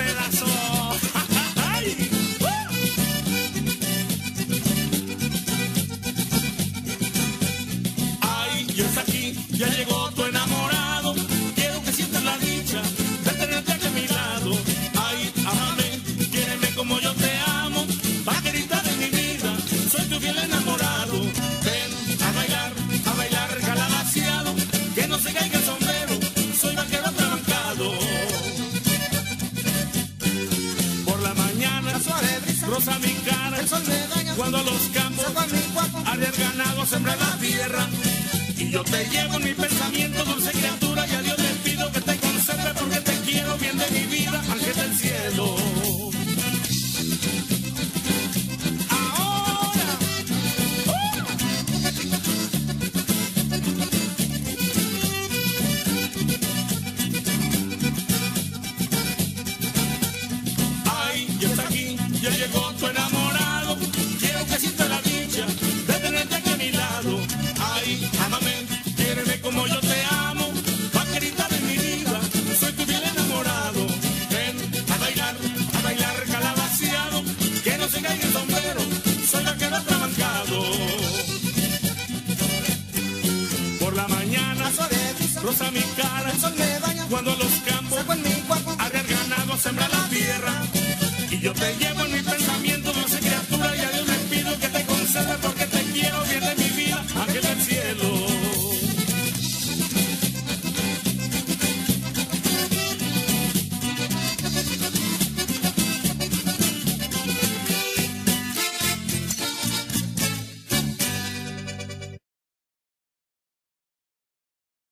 eso. Ay, Ay, y es aquí, ya llegó tu enamorado. Quiero que sientas la dicha de tenerte aquí mi lado. Ay, amame, quiéreme como yo te amo. Vaquerita de mi vida, soy tu fiel enamorado. Rosa mi cara, El sol me daña. cuando los campos Saco a mi guapo. Arriba el ganado, sembra la tierra. Y yo te llevo en mi pensamiento, dulce criatura. Y a Dios le pido que te conserve porque te quiero bien de mi vida, ángel del cielo. Ahora, ay, está aquí, ya llegó rosa mi cara. El sol me. Cuando los campos Saco en mi guapo. Ganado, sembra la tierra. Y yo te llevo